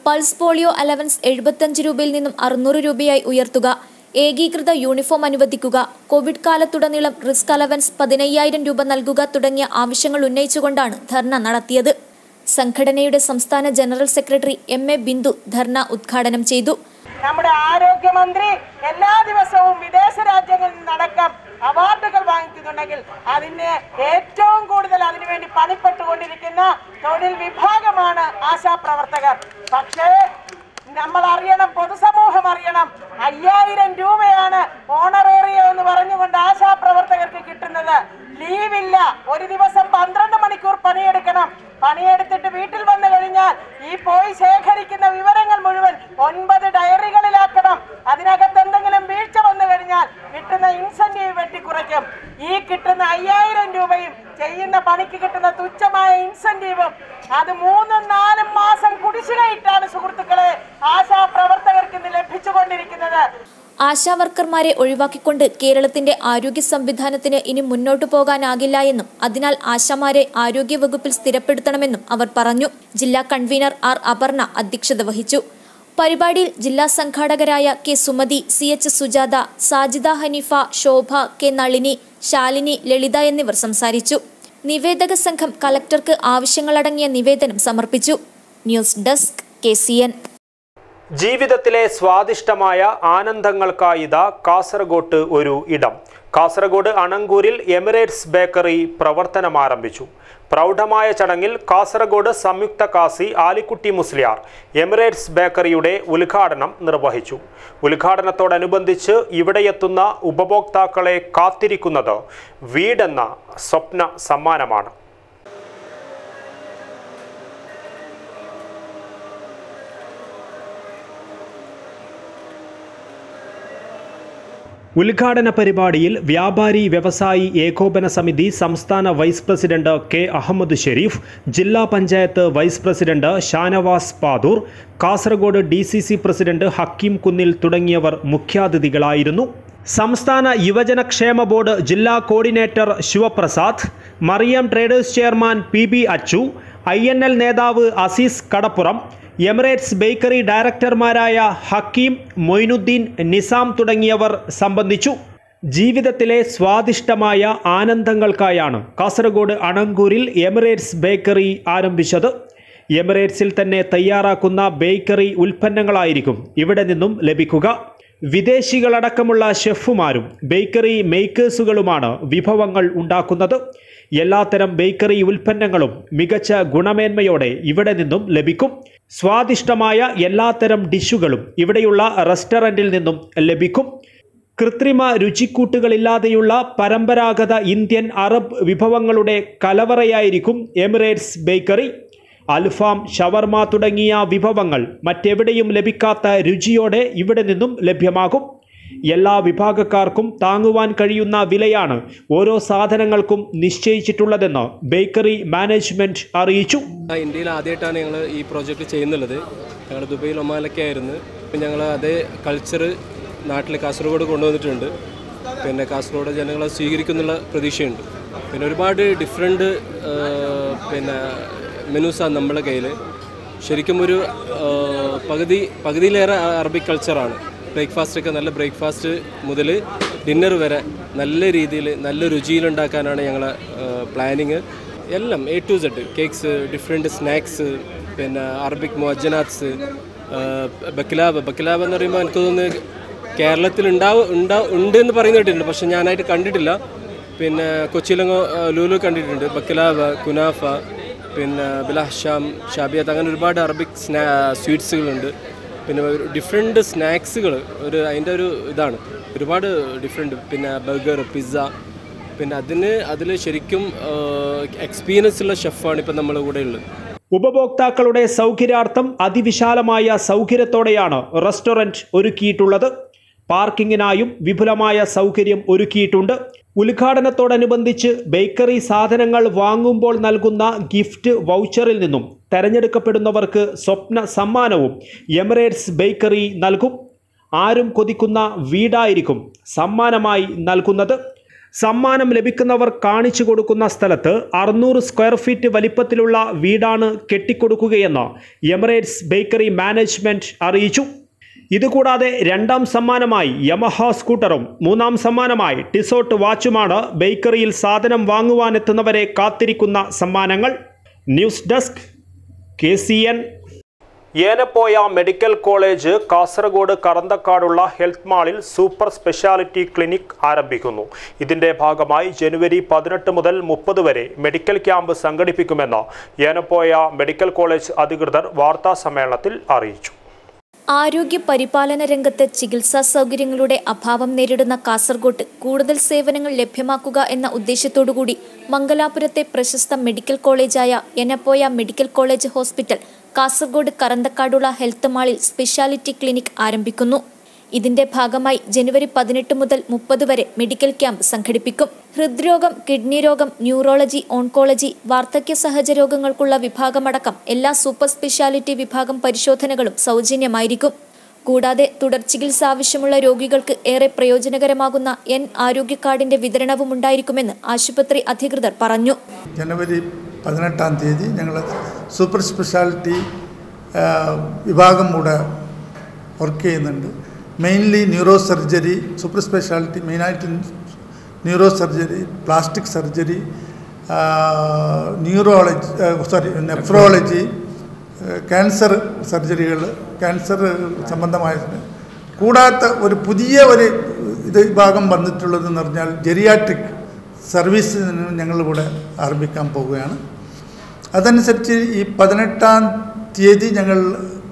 പൾസ് പോളിയോ അലവൻസ് എഴുപത്തഞ്ച് രൂപയിൽ നിന്നും അറുന്നൂറ് രൂപയായി ഉയർത്തുക ഏകീകൃത യൂണിഫോം അനുവദിക്കുക കോവിഡ് കാലത്തുടനീളം റിസ്ക് അലവൻസ് പതിനയ്യായിരം രൂപ നൽകുക തുടങ്ങിയ ആവശ്യങ്ങൾ ഉന്നയിച്ചുകൊണ്ടാണ് ധർണ നടത്തിയത്. സംഘടനയുടെ സംസ്ഥാന general secretary M A Bindu dharna ഉദ്ഘാടനം ചെയ്തു. നമ്മുടെ ആരോഗ്യമന്ത്രി എല്ലാ ദിവസവും വിദേശ രാജ്യങ്ങളിൽ നിന്നടക്കം അവാർഡുകൾ വാങ്ങിക്കുന്നുണ്ടെങ്കിൽ അതിന് ഏറ്റവും കൂടുതൽ അതിനുവേണ്ടി പണിപ്പെട്ടുകൊണ്ടിരിക്കുന്ന തൊഴിൽ വിഭാഗമാണ് ആശാപ്രവർത്തകർ പക്ഷേ നമ്മൾ അറിയണം പൊതുസമൂഹം അറിയണം. അയ്യായിരം രൂപയാണ് ഓണറേറിയ എന്ന് പറഞ്ഞുകൊണ്ട് ആശാപ്രവർത്തകർക്ക് കിട്ടുന്നത്. ലീവില്ല. ഒരു ദിവസം പന്ത്രണ്ട് മണിക്കൂർ പണിയെടുക്കണം. കഴിഞ്ഞാൽ ഈ പോയി ശേഖരിക്കുന്ന വിവരങ്ങൾ മുഴുവൻ ഒൻപത് ഡയറികളിലാക്കണം. അതിനകത്ത് എന്തെങ്കിലും വീഴ്ച വന്നു കഴിഞ്ഞാൽ കിട്ടുന്ന ഇൻസെന്റീവ് വെട്ടിക്കുറയ്ക്കും. ഈ കിട്ടുന്ന അയ്യായിരം രൂപയും ചെയ്യുന്ന പണിക്ക് കിട്ടുന്ന തുച്ഛമായ ഇൻസെന്റീവും അത് മൂന്നും നാലും മാസം കുടിശ്ശികയിട്ടാണ് സുഹൃത്തുക്കളെ ആശാ പ്രവർത്തകർക്ക് ഇന്ന് ലഭിച്ചുകൊണ്ടിരിക്കുന്നത് ആശാവർക്കർമാരെ ഒഴിവാക്കിക്കൊണ്ട് കേരളത്തിന്റെ ആരോഗ്യ സംവിധാനത്തിന് ഇനി മുന്നോട്ടു പോകാനാകില്ല എന്നും അതിനാൽ ആശാമാരെ ആരോഗ്യവകുപ്പിൽ സ്ഥിരപ്പെടുത്തണമെന്നും അവർ പറഞ്ഞു. ജില്ലാ കൺവീനർ ആർ അപർണ അധ്യക്ഷത വഹിച്ചു. പരിപാടിയിൽ ജില്ലാ സംഘാടകരായ K Sumathi C H Sujatha Sajida Haneefa Shobha K Nalini Shalini Lalitha എന്നിവർ സംസാരിച്ചു. നിവേദക സംഘം കലക്ടർക്ക് ആവശ്യങ്ങളടങ്ങിയ നിവേദനം സമർപ്പിച്ചു. ന്യൂസ് ഡെസ്ക് കെ ജീവിതത്തിലെ സ്വാദിഷ്ടമായ ആനന്ദങ്ങൾക്കായിതാ കാസർഗോട്ട് ഒരു ഇടം. കാസർഗോഡ് അണങ്കൂരിൽ എമിറേറ്റ്സ് ബേക്കറി പ്രവർത്തനം ആരംഭിച്ചു പ്രൗഢമായ ചടങ്ങിൽ കാസർഗോഡ് സംയുക്ത കാസി ആലിക്കുട്ടി മുസ്ലിയാർ എമിറേറ്റ്സ് ബേക്കറിയുടെ ഉദ്ഘാടനം നിർവഹിച്ചു. ഉദ്ഘാടനത്തോടനുബന്ധിച്ച് ഇവിടെയെത്തുന്ന ഉപഭോക്താക്കളെ കാത്തിരിക്കുന്നത് വീടെന്ന സ്വപ്ന സമ്മാനമാണ്. ഉദ്ഘാടന പരിപാടിയിൽ വ്യാപാരി വ്യവസായി ഏകോപന സമിതി സംസ്ഥാന vice president K Ahmed Sherif ജില്ലാ panchayat vice president Shanavas Padur Kasaragod D president Hakeem Kunnil തുടങ്ങിയവർ മുഖ്യാതിഥികളായിരുന്നു. സംസ്ഥാന യുവജനക്ഷേമ ബോർഡ് ജില്ലാ coordinator Sivaprasad Mariyam traders chairman P B Achu I നേതാവ് അസീസ് കടപ്പുറം എമിറേറ്റ്സ് ബേക്കറി ഡയറക്ടർമാരായ ഹക്കീം മൊയ്നുദ്ദീൻ നിസാം തുടങ്ങിയവർ സംബന്ധിച്ചു. ജീവിതത്തിലെ സ്വാദിഷ്ടമായ ആനന്ദങ്ങൾക്കായാണ് കാസർഗോഡ് അണങ്കൂരിൽ എമിറേറ്റ്സ് ബേക്കറി ആരംഭിച്ചത്. എമിറേറ്റ്സിൽ തന്നെ തയ്യാറാക്കുന്ന ബേക്കറി ഉൽപ്പന്നങ്ങളായിരിക്കും ഇവിടെ നിന്നും ലഭിക്കുക. വിദേശികളടക്കമുള്ള ഷെഫുമാരും ബേക്കറി മേക്കേഴ്സുകളുമാണ് വിഭവങ്ങൾ ഉണ്ടാക്കുന്നത്. എല്ലാത്തരം ബേക്കറി ഉൽപ്പന്നങ്ങളും മികച്ച ഗുണമേന്മയോടെ ഇവിടെ നിന്നും ലഭിക്കും. സ്വാദിഷ്ടമായ എല്ലാത്തരം ഡിഷുകളും ഇവിടെയുള്ള റെസ്റ്റോറന്റിൽ നിന്നും ലഭിക്കും. കൃത്രിമ രുചിക്കൂട്ടുകളില്ലാതെയുള്ള പരമ്പരാഗത ഇന്ത്യൻ അറബ് വിഭവങ്ങളുടെ കലവറയായിരിക്കും എമിറേറ്റ്സ് ബേക്കറി. അൽഫാം ഷവർമ തുടങ്ങിയ വിഭവങ്ങൾ മറ്റെവിടെയും ലഭിക്കാത്ത രുചിയോടെ ഇവിടെ നിന്നും ലഭ്യമാകും. എല്ലാ വിഭാഗക്കാർക്കും താങ്ങുവാൻ കഴിയുന്ന വിലയാണ് ഓരോ സാധനങ്ങൾക്കും നിശ്ചയിച്ചിട്ടുള്ളതെന്ന് ബേക്കറി മാനേജ്മെന്റ് അറിയിച്ചു. ഇന്ത്യയിൽ ആദ്യമായിട്ടാണ് ഞങ്ങൾ ഈ പ്രോജക്റ്റ് ചെയ്യുന്നുള്ളത്. ഞങ്ങൾ ദുബൈയിൽ ഒമാലൊക്കെ ആയിരുന്നു. ഇപ്പം ഞങ്ങൾ അതേ കൾച്ചർ നാട്ടിൽ കാസർഗോഡ് കൊണ്ടുവന്നിട്ടുണ്ട്. പിന്നെ കാസർഗോഡ് ജനങ്ങളെ സ്വീകരിക്കുന്നുള്ള പ്രതീക്ഷയുണ്ട്. പിന്നെ ഒരുപാട് ഡിഫറെന്റ് പിന്നെ മെനൂസാണ് നമ്മുടെ കയ്യിൽ ശരിക്കും ഒരു പകുതി പകുതിയിലേറെ അറബിക് കൾച്ചറാണ് ബ്രേക്ക്ഫാസ്റ്റ് ഒക്കെ നല്ല ബ്രേക്ക്ഫാസ്റ്റ് മുതൽ ഡിന്നർ വരെ നല്ല രീതിയിൽ നല്ല രുചിയിലുണ്ടാക്കാനാണ് ഞങ്ങളെ പ്ലാനിങ്. എല്ലാം A to Z cakes different snacks പിന്നെ അറബിക് മൊജനാത്സ് ബക്കിലാബ് ബക്കിലാബ് എന്ന് പറയുമ്പോൾ എനിക്ക് തോന്നുന്നു കേരളത്തിൽ ഉണ്ടാവും ഉണ്ടാ ഉണ്ട് എന്ന് പറയുന്ന കേട്ടിട്ടുണ്ട്. പക്ഷെ ഞാനായിട്ട് കണ്ടിട്ടില്ല. പിന്നെ കൊച്ചിയിലങ്ങോ ലൂലു കണ്ടിട്ടുണ്ട്. ബക്കിലാബ് കുനാഫ പിന്നെ ബിലഹ്ഷാം ഷാബിയത്ത് അങ്ങനെ ഒരുപാട് അറബിക് സ്നാ സ്വീറ്റ്സുകളുണ്ട് പിന്നെ ഡിഫറെന്റ് സ്നാക്സുകൾ ഒരു അതിന്റെ ഒരു ഇതാണ്. ഒരുപാട് ഡിഫറെന്റ് പിന്നെ ബർഗർ പിസ്സ പിന്നെ അതിന് അതിൽ ശരിക്കും എക്സ്പീരിയൻസ് ഉള്ള ഷെഫാണ് ഇപ്പം നമ്മുടെ കൂടെ ഉള്ളത്. ഉപഭോക്താക്കളുടെ സൗകര്യാർത്ഥം അതിവിശാലമായ സൗകര്യത്തോടെയാണ് റെസ്റ്റോറന്റ് ഒരുക്കിയിട്ടുള്ളത്. പാർക്കിങ്ങിനായും വിപുലമായ സൗകര്യം ഒരുക്കിയിട്ടുണ്ട്. ഉദ്ഘാടനത്തോടനുബന്ധിച്ച് ബേക്കറി സാധനങ്ങൾ വാങ്ങുമ്പോൾ നൽകുന്ന ഗിഫ്റ്റ് വൗച്ചറിൽ നിന്നും തെരഞ്ഞെടുക്കപ്പെടുന്നവർക്ക് സ്വപ്ന സമ്മാനവും എമിറേറ്റ്സ് ബേക്കറി നൽകും. ആരും കൊതിക്കുന്ന വീടായിരിക്കും സമ്മാനമായി നൽകുന്നത്. സമ്മാനം ലഭിക്കുന്നവർ കാണിച്ചു കൊടുക്കുന്ന സ്ഥലത്ത് അറുന്നൂറ് സ്ക്വയർ ഫീറ്റ് വലിപ്പത്തിലുള്ള വീടാണ് കെട്ടിക്കൊടുക്കുകയെന്ന് എമിറേറ്റ്സ് ബേക്കറി മാനേജ്മെന്റ് അറിയിച്ചു. ഇതുകൂടാതെ രണ്ടാം സമ്മാനമായി യമഹ സ്കൂട്ടറും മൂന്നാം സമ്മാനമായി ടിസോട്ട് വാച്ചുമാണ് ബേക്കറിയിൽ സാധനം വാങ്ങുവാനെത്തുന്നവരെ കാത്തിരിക്കുന്ന സമ്മാനങ്ങൾ. News desk K C N. Yenepoya medical college Kasaragod കറന്തക്കാടുള്ള health മാളിൽ സൂപ്പർ സ്പെഷ്യാലിറ്റി ക്ലിനിക് ആരംഭിക്കുന്നു. ഇതിന്റെ ഭാഗമായി ജനുവരി പതിനെട്ട് മുതൽ മുപ്പത് വരെ മെഡിക്കൽ ക്യാമ്പ് സംഘടിപ്പിക്കുമെന്ന് ഏനപ്പോയ മെഡിക്കൽ കോളേജ് അധികൃതർ വാർത്താ സമ്മേളനത്തിൽ അറിയിച്ചു. ആരോഗ്യ പരിപാലന രംഗത്ത് ചികിത്സാ സൗകര്യങ്ങളുടെ അഭാവം നേരിടുന്ന കാസർഗോട്ട് കൂടുതൽ സേവനങ്ങൾ ലഭ്യമാക്കുക എന്ന ഉദ്ദേശത്തോടുകൂടി മംഗലാപുരത്തെ പ്രശസ്ത medical കോളേജായ Yenepoya medical college hospital Kasaragod കറന്തക്കാടുള്ള health മാളിൽ സ്പെഷ്യാലിറ്റി ക്ലിനിക് ആരംഭിക്കുന്നു. ഇതിന്റെ ഭാഗമായി ജനുവരി പതിനെട്ട് മുതൽ മുപ്പത് വരെ മെഡിക്കൽ ക്യാമ്പ് സംഘടിപ്പിക്കും. ഹൃദ്രോഗം കിഡ്നി രോഗം ന്യൂറോളജി ഓൺകോളജി വാർദ്ധക്യ സഹജ രോഗങ്ങൾക്കുള്ള വിഭാഗമടക്കം എല്ലാ സൂപ്പർ സ്പെഷ്യാലിറ്റി വിഭാഗം പരിശോധനകളും സൗജന്യമായിരിക്കും. കൂടാതെ തുടർ ചികിത്സ ആവശ്യമുള്ള രോഗികൾക്ക് ഏറെ പ്രയോജനകരമാകുന്ന എൻ ആരോഗ്യ കാർഡിന്റെ വിതരണവും ഉണ്ടായിരിക്കുമെന്ന് ആശുപത്രി അധികൃതർ പറഞ്ഞു. ജനുവരി പതിനെട്ടാം തീയതി ഞങ്ങൾ സൂപ്പർ സ്പെഷ്യാലിറ്റി വിഭാഗം കൂടെ വർക്ക് ചെയ്യുന്നുണ്ട്. Mainly neuro surgery super speciality മെയിനായിട്ട് neuro surgery plastic surgery neurology sorry nephrology cancer സർജറികൾ cancer സംബന്ധമായിട്ട് കൂടാത്ത ഒരു പുതിയ ഒരു ഇത് വിഭാഗം വന്നിട്ടുള്ളതെന്ന് പറഞ്ഞാൽ ജെറിയാട്രിക് സർവീസ് ഞങ്ങളിവിടെ ആരംഭിക്കാൻ പോവുകയാണ്. അതനുസരിച്ച് ഈ പതിനെട്ടാം തീയതി ഞങ്ങൾ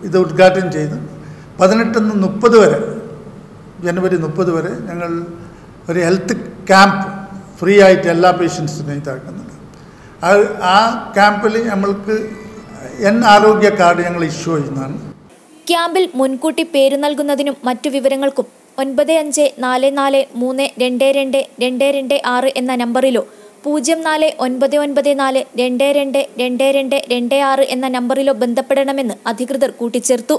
ഇത് ഉദ്ഘാടനം ചെയ്തു. പതിനെട്ടിന്ന് മുപ്പത് വരെ ജനുവരി മുപ്പത് വരെ ഞങ്ങൾ ഒരു ഹെൽത്ത് ക്യാമ്പ് ഫ്രീ ആയിട്ട് എല്ലാ പേഷ്യൻസിനും ഇതാക്കുന്നുണ്ട്. ആ ആ ക്യാമ്പിൽ നമ്മൾക്ക് എൻ ആരോഗ്യ കാർഡ് ഞങ്ങൾ ഇഷ്യൂ ചെയ്യുന്നതാണ്. ക്യാമ്പിൽ മുൻകൂട്ടി പേര് നൽകുന്നതിനും മറ്റു വിവരങ്ങൾക്കും ഒൻപത് അഞ്ച് നാല് നാല് മൂന്ന് രണ്ട് രണ്ട് രണ്ട് രണ്ട് ആറ് എന്ന നമ്പറിലോ പൂജ്യം നാല് ഒൻപത് ഒൻപത് നാല് രണ്ട് രണ്ട് രണ്ട് രണ്ട് രണ്ട് ആറ് എന്ന നമ്പറിലോ ബന്ധപ്പെടണമെന്ന് അധികൃതർ കൂട്ടിച്ചേർത്തു.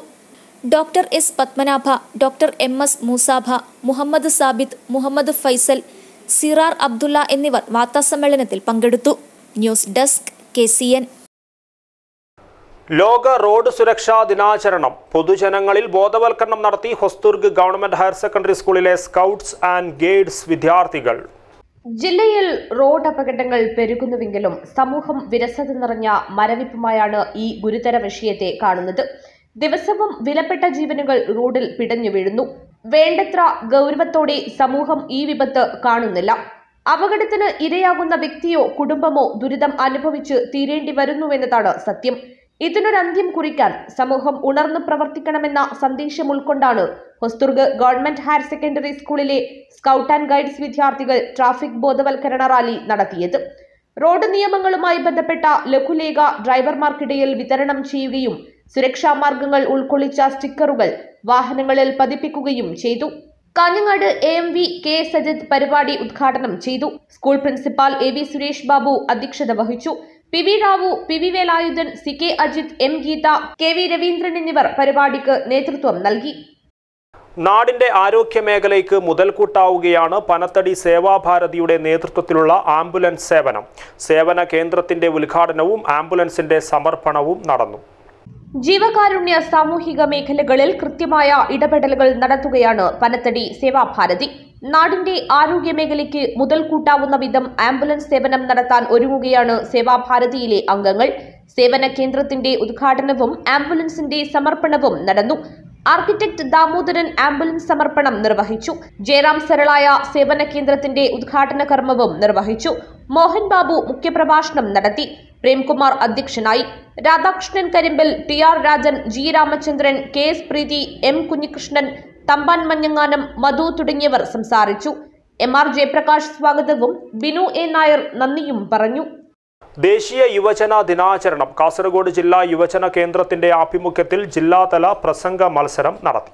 Doctor S Padmanabha doctor M S Moosabha Muhammad Sabith Muhammad Faisal Sirar Abdulla എന്നിവർ വാർത്താസമ്മേളനത്തിൽ പങ്കെടുത്തു. News desk K C N. ലോക റോഡ് സുരക്ഷാ ദിനാചരണം. പൊതുജനങ്ങളിൽ ബോധവൽക്കരണം നടത്തി ഹൊസ്തുർഗ് ഗവൺമെന്റ് ഹയർ സെക്കൻഡറി സ്കൂളിലെ സ്കൗട്ട്സ് ആൻഡ് ഗൈഡ്സ് വിദ്യാർത്ഥികൾ. ജില്ലയിൽ റോഡ് അപകടങ്ങൾ പെരുകുന്നുവെങ്കിലും സമൂഹം വിരസത നിറഞ്ഞ മരവിപ്പുമായാണ് ഈ ഗുരുതര വിഷയത്തെ കാണുന്നത്. ദിവസവും വിലപ്പെട്ട ജീവനുകൾ റോഡിൽ പിടഞ്ഞു വീഴുന്നു. വേണ്ടത്ര ഗൗരവത്തോടെ സമൂഹം ഈ വിപത്ത് കാണുന്നില്ല. അപകടത്തിന് ഇരയാകുന്ന വ്യക്തിയോ കുടുംബമോ ദുരിതം അനുഭവിച്ച് തീരേണ്ടി വരുന്നുവെന്നതാണ് സത്യം. ഇതിനൊരന്ത്യം കുറിക്കാൻ സമൂഹം ഉണർന്നു പ്രവർത്തിക്കണമെന്ന സന്ദേശം ഉൾക്കൊണ്ടാണ് ഹൊസ്തുർഗ് ഗവൺമെന്റ് ഹയർ സെക്കൻഡറി സ്കൂളിലെ സ്കൗട്ട് ആൻഡ് ഗൈഡ്സ് വിദ്യാർത്ഥികൾ ട്രാഫിക് ബോധവൽക്കരണ റാലി നടത്തിയത്. റോഡ് നിയമങ്ങളുമായി ബന്ധപ്പെട്ട ലഘുലേഖ ഡ്രൈവർമാർക്കിടയിൽ വിതരണം ചെയ്യുകയും സുരക്ഷാ മാർഗങ്ങൾ ഉൾക്കൊള്ളിച്ച സ്റ്റിക്കറുകൾ വാഹനങ്ങളിൽ പതിപ്പിക്കുകയും ചെയ്തു. Kanhangad A M V K Sajith പരിപാടി ഉദ്ഘാടനം ചെയ്തു. School principal A V Suresh Babu അധ്യക്ഷത വഹിച്ചു. P V Rao P V Velayudhan C K Ajith M Geetha K V Raveendran എന്നിവർ പരിപാടിക്ക് നേതൃത്വം നൽകി. നാടിന്റെ ആരോഗ്യ മേഖലയ്ക്ക് മുതൽക്കൂട്ടാവുകയാണ് പനത്തടി സേവാഭാരതിയുടെ നേതൃത്വത്തിലുള്ള ആംബുലൻസ് സേവനം. സേവന കേന്ദ്രത്തിന്റെ ഉദ്ഘാടനവും ആംബുലൻസിന്റെ സമർപ്പണവും നടന്നു. ജീവകാരുണ്യ സാമൂഹിക മേഖലകളിൽ കൃത്യമായ ഇടപെടലുകൾ നടത്തുകയാണ് പനത്തടി സേവാഭാരതി നാടിന്റെ ആരോഗ്യ മേഖലയ്ക്ക് മുതൽക്കൂട്ടാവുന്ന വിധം ആംബുലൻസ് സേവനം നടത്താൻ ഒരുങ്ങുകയാണ് സേവാഭാരതിയിലെ അംഗങ്ങൾ. സേവന കേന്ദ്രത്തിന്റെ ഉദ്ഘാടനവും ആംബുലൻസിന്റെ സമർപ്പണവും നടന്നു. ആർക്കിടെക്ട് ദാമോദരൻ ആംബുലൻസ് സമർപ്പണം നിർവഹിച്ചു. ജയറാം സരളായ സേവന കേന്ദ്രത്തിന്റെ ഉദ്ഘാടന കർമ്മവും നിർവഹിച്ചു. മോഹൻ ബാബു മുഖ്യപ്രഭാഷണം നടത്തി. പ്രേംകുമാർ അധ്യക്ഷനായി. Radhakrishnan Karimbil T R Rajan G Ramachandran K S Preethi M Kunhikrishnan Thampan മഞ്ഞങ്ങാനം Madhu തുടങ്ങിയവർ സംസാരിച്ചു. എം ആർ ജയപ്രകാശ് സ്വാഗതവും ബിനു എ നായർ നന്ദിയും പറഞ്ഞു. ദേശീയ യുവജന ദിനാചരണം കാസർഗോഡ് ജില്ലാ യുവജന കേന്ദ്രത്തിന്റെ ആഭിമുഖ്യത്തിൽ ജില്ലാതല പ്രസംഗ മത്സരം നടത്തി.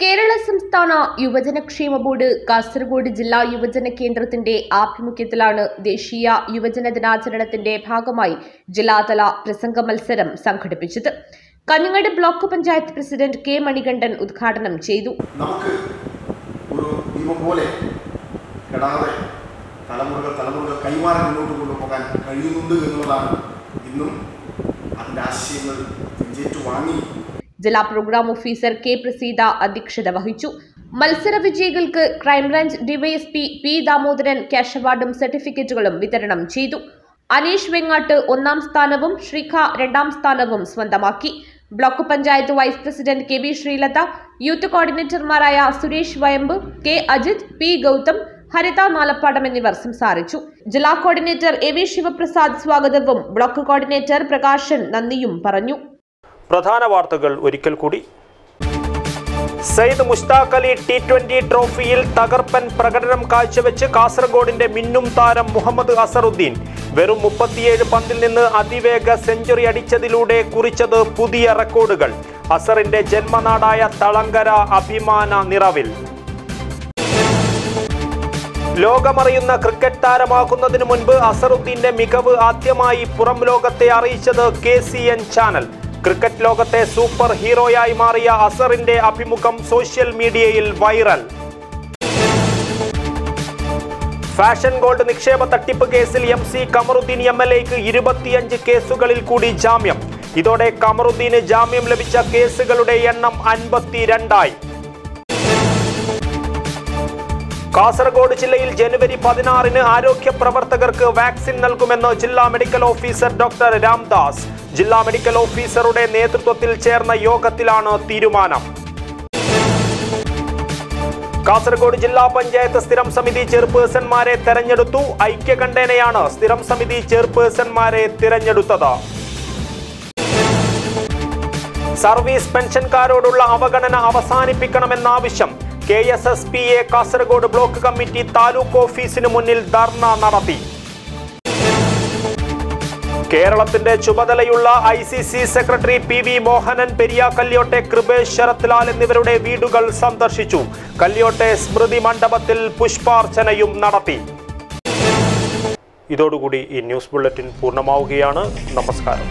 കേരള സംസ്ഥാന യുവജനക്ഷേമ ബോർഡ് കാസർഗോഡ് ജില്ലാ യുവജന കേന്ദ്രത്തിന്റെ ആഭിമുഖ്യത്തിലാണ് ദേശീയ യുവജന ദിനാചരണത്തിന്റെ ഭാഗമായി ജില്ലാതല പ്രസംഗ മത്സരം സംഘടിപ്പിച്ചത്. Kanhangad block panchayat president K Manikandan ഉദ്ഘാടനം ചെയ്തു. നമുക്ക് ഒരു ദീപം പോലെ കെടാതെ തലമുറകൾ തലമുറകൾ കൈമാറി മുന്നോട്ട് കൊണ്ടുപോകാൻ കഴിയുന്നുണ്ട് എന്നുള്ളതാണ് ഇന്നും അതിന്റെ ആശയങ്ങൾ വിജയിച്ചു വാങ്ങി. ജില്ലാ പ്രോഗ്രാം ഓഫീസർ കെ പ്രസീത അധ്യക്ഷത വഹിച്ചു. മത്സര വിജയികൾക്ക് crime branch DYSP P Damodaran cash അവാർഡും സർട്ടിഫിക്കറ്റുകളും വിതരണം ചെയ്തു. അനീഷ് വെങ്ങാട്ട് ഒന്നാം സ്ഥാനവും ശ്രീഖ രണ്ടാം സ്ഥാനവും സ്വന്തമാക്കി. Block panchayat vice president K V Sreelatha youth കോർഡിനേറ്റർമാരായ Suresh വയമ്പ് K Ajith P Gautham Haritha Nalappadam എന്നിവർ സംസാരിച്ചു. ജില്ലാ കോർഡിനേറ്റർ എ വി ശിവപ്രസാദ് സ്വാഗതവും ബ്ലോക്ക് കോർഡിനേറ്റർ പ്രകാശൻ നന്ദിയും പറഞ്ഞു. പ്രധാന വാർത്തകൾ ഒരിക്കൽ കൂടി. സയ്യിദ് മുഷ്താഖ് അലി ടി ട്വന്റി ട്രോഫിയിൽ തകർപ്പൻ പ്രകടനം കാഴ്ചവെച്ച് കാസർഗോഡിന്റെ മിന്നും താരം മുഹമ്മദ് അസറുദ്ദീൻ വെറും മുപ്പത്തിയേഴ് പന്തിൽ നിന്ന് അതിവേഗ സെഞ്ചുറി അടിച്ചതിലൂടെ കുറിച്ചത് പുതിയ റെക്കോർഡുകൾ. അസറിന്റെ ജന്മനാടായ തളങ്കര അഭിമാന നിറവിൽ. ലോകമറിയുന്ന ക്രിക്കറ്റ് താരമാകുന്നതിന് മുൻപ് അസറുദ്ദീന്റെ മികവ് ആദ്യമായി പുറം ലോകത്തെ അറിയിച്ചത് K C N channel. Cricket ലോകത്തെ സൂപ്പർ ഹീറോയായി മാറിയ അസറിന്റെ അഭിമുഖം സോഷ്യൽ മീഡിയയിൽ വൈറൽ. ഫാഷൻ ഗോൾഡ് നിക്ഷേപ തട്ടിപ്പ് കേസിൽ M C Kamaruddin M L എക്ക് ഇരുപത്തിയഞ്ച് കേസുകളിൽ കൂടി ജാമ്യം. ഇതോടെ കമറുദ്ദീന് ജാമ്യം ലഭിച്ച കേസുകളുടെ എണ്ണം അൻപത്തിരണ്ടായി. കാസർഗോഡ് ജില്ലയിൽ ജനുവരി പതിനാറിന് ആരോഗ്യ പ്രവർത്തകർക്ക് വാക്സിൻ നൽകുമെന്ന് ജില്ലാ മെഡിക്കൽ ഓഫീസർ ഡോക്ടർ രാംദാസ്. ജില്ലാ മെഡിക്കൽ ഓഫീസറുടെ നേതൃത്വത്തിൽ ചേർന്ന യോഗത്തിലാണ് തീരുമാനം. കാസർഗോഡ് ജില്ലാ പഞ്ചായത്ത് സ്ഥിരം സമിതി ചെയർപേഴ്സൺമാരെ തെരഞ്ഞെടുത്തു. ഐക്യകണ്ഠേനയാണ് സ്ഥിരം സമിതി ചെയർപേഴ്സൺമാരെ തിരഞ്ഞെടുത്തത്. സർവീസ് പെൻഷൻകാരോടുള്ള അവഗണന അവസാനിപ്പിക്കണമെന്ന ആവശ്യം K S S P A Kasaragod block committee taluk ഓഫീസിന് മുന്നിൽ ധർണ നടത്തി. കേരളത്തിന്റെ ചുമതലയുള്ള I C C secretary P V Mohanan Periya കല്യോട്ടെ Kripesh Sarathlal എന്നിവരുടെ വീടുകൾ സന്ദർശിച്ചു. കല്യോട്ടെ സ്മൃതി മണ്ഡപത്തിൽ പുഷ്പാർച്ചനയും നടത്തി. ഇതോടുകൂടി ഈ ന്യൂസ് ബുള്ളറ്റിൻ പൂർണമാവുകയാണ്. നമസ്കാരം.